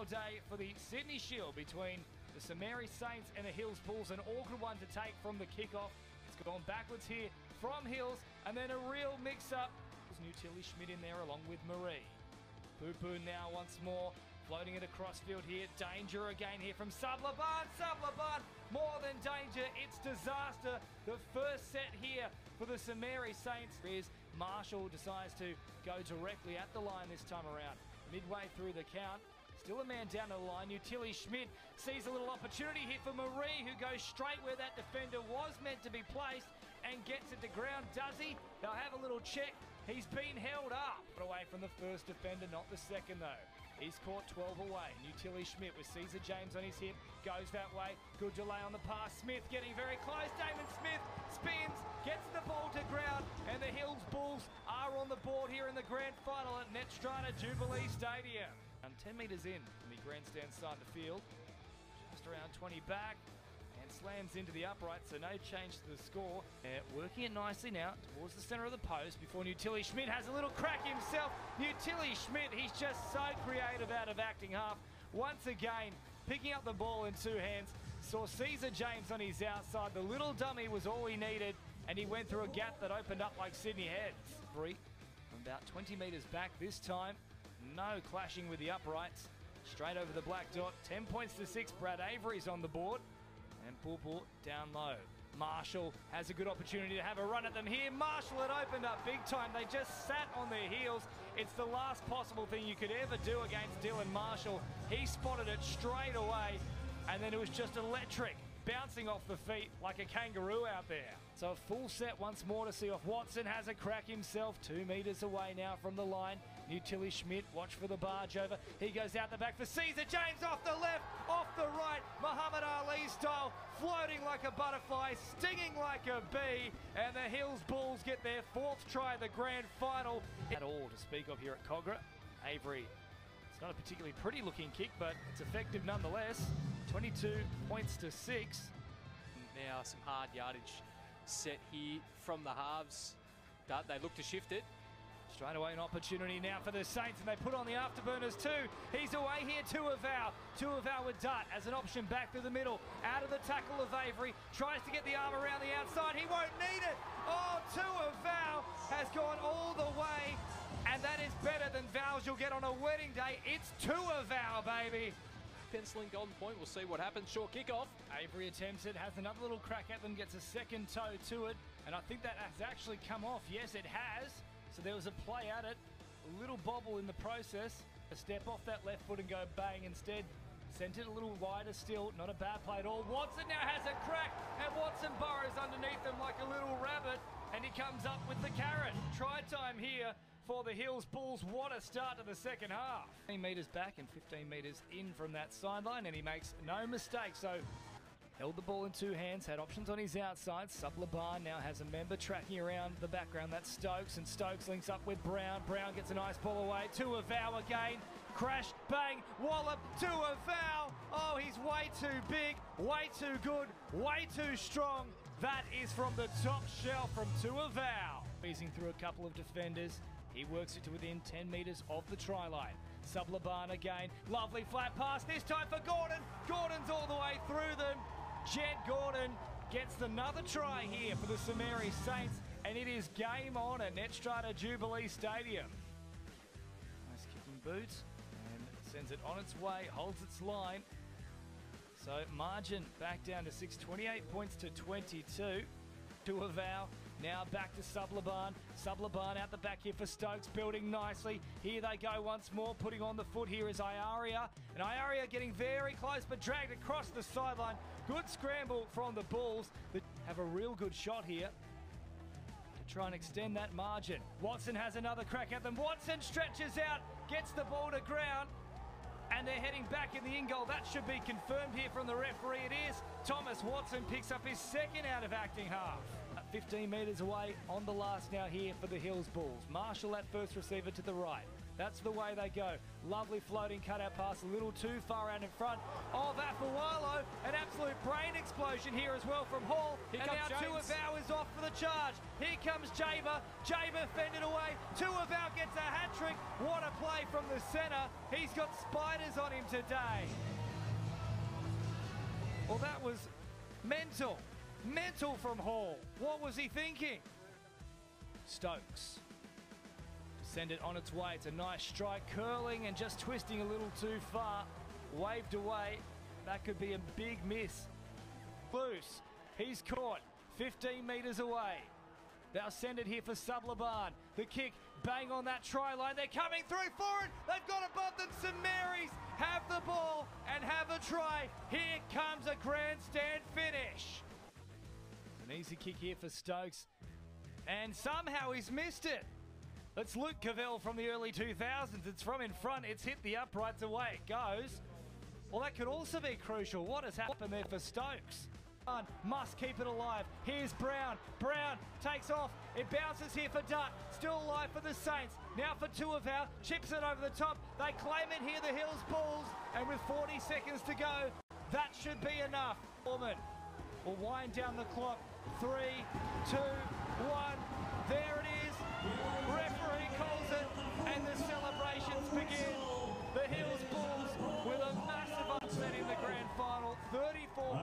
final day for the Sydney Shield between the St Saints and the Hills Bulls. An awkward one to take from the kickoff. It's gone backwards here from Hills, and then a real mix-up. There's new Tilly Schmidt in there along with Marie. Poo Poo now once more. Floating it across field here. Danger again here from Sublaban. Sublaban, more than danger. It's disaster. The first set here for the St Saints is Marshall decides to go directly at the line this time around. Midway through the count, Still a man down the line. Utili Schmidt sees a little opportunity here for Marie, who goes straight where that defender was meant to be placed and gets it to ground. Does he? They'll have a little check. He's been held up. But away from the first defender, not the second though. He's caught 12 away. Nutili Schmidt with Caesar James on his hip. Goes that way. Good delay on the pass. Smith getting very close. Damon Smith spins, gets the ball to ground, and the Hills Bulls are on the board here in the grand final at Netstrata Jubilee Stadium. And 10 metres in from the grandstand side of the field. Just around 20 back and slams into the upright, so no change to the score. Uh, working it nicely now towards the centre of the post before Nutili Schmidt has a little crack himself. Nutili Schmidt, he's just so creative out of acting half. Once again, picking up the ball in two hands. Saw Caesar James on his outside. The little dummy was all he needed, and he went through a gap that opened up like Sydney Heads. Three from about 20 metres back this time. No clashing with the uprights. Straight over the black dot. 10 points to 6. Brad Avery's on the board. And Pulpul down low. Marshall has a good opportunity to have a run at them here. Marshall had opened up big time. They just sat on their heels. It's the last possible thing you could ever do against Dylan Marshall. He spotted it straight away, and then it was just electric bouncing off the feet like a kangaroo out there. So a full set once more to see off. Watson has a crack himself, two metres away now from the line. New Tilly Schmidt, watch for the barge over. He goes out the back for Caesar James off the left, off the right. Muhammad Ali style, floating like a butterfly, stinging like a bee. And the Hills Bulls get their fourth try of the grand final. At all to speak of here at Kogarah. Avery, it's not a particularly pretty looking kick, but it's effective nonetheless. 22 points to six. Now some hard yardage set here from the halves. They look to shift it. Straight away an opportunity now for the Saints and they put on the afterburners too. He's away here, Tuivau. Tuivau with Dart as an option back through the middle. Out of the tackle of Avery. Tries to get the arm around the outside. He won't need it. Oh, Tuivau has gone all the way. And that is better than vows you'll get on a wedding day. It's Tuivau, baby penciling Golden Point. We'll see what happens. Short kickoff. Avery attempts it, has another little crack at them, gets a second toe to it, and I think that has actually come off. Yes, it has. So there was a play at it, a little bobble in the process, a step off that left foot and go bang instead. Sent it a little wider still, not a bad play at all. Watson now has a crack, and Watson burrows underneath him like a little rabbit, and he comes up with the carrot. Try time here for the Hills Bulls. What a start to the second half. 15 metres back and 15 metres in from that sideline, and he makes no mistake. So held the ball in two hands, had options on his outside. Sublaban now has a member tracking around the background. That's Stokes, and Stokes links up with Brown. Brown gets a nice ball away. Tuivau again. Crash, bang, wallop, Tuivau. Oh, he's way too big, way too good, way too strong. That is from the top shelf from Tuivau. Easing through a couple of defenders. He works it to within 10 metres of the try line. Sublaban again. Lovely flat pass, this time for Gordon. Gordon's all the way through them. Jed Gordon gets another try here for the St Mary Saints, and it is game on at Netstrata Jubilee Stadium. Nice kicking boot, and sends it on its way, holds its line. So margin back down to 6, 28 points to 22 Tuivau. Now back to Sublaban. Sublaban out the back here for Stokes, building nicely. Here they go once more, putting on the foot here is Iaria. And Iaria getting very close, but dragged across the sideline. Good scramble from the Bulls that have a real good shot here to try and extend that margin. Watson has another crack at them. Watson stretches out, gets the ball to ground, and they're heading back in the in goal. That should be confirmed here from the referee. It is. Thomas Watson picks up his second out of acting half. 15 metres away on the last now here for the Hills Bulls. Marshall at first receiver to the right. That's the way they go. Lovely floating cutout pass, a little too far out in front of Afawalo. An absolute brain explosion here as well from Hall. Here and now James. Tuivau is off for the charge. Here comes Jaber. Jaber fended away. Two of Tuivau gets a hat trick. What a play from the centre. He's got spiders on him today. Well, that was mental. Mental from Hall. What was he thinking? Stokes. Send it on its way. It's a nice strike, curling and just twisting a little too far. Waved away. That could be a big miss. Loose. He's caught 15 metres away. They'll send it here for Sublaban. The kick, bang on that try line. They're coming through for it. They've got above them. St Mary's have the ball and have a try. Here comes a grandstand finish. Easy kick here for Stokes. And somehow he's missed it. It's Luke Covell from the early 2000s. It's from in front. It's hit the uprights. Away it goes. Well, that could also be crucial. What has happened there for Stokes? Must keep it alive. Here's Brown. Brown takes off. It bounces here for Dutt. Still alive for the Saints. Now for two of Tuivau. Chips it over the top. They claim it here, the Hills Bulls. And with 40 seconds to go, that should be enough. Woman will wind down the clock three, two, one. There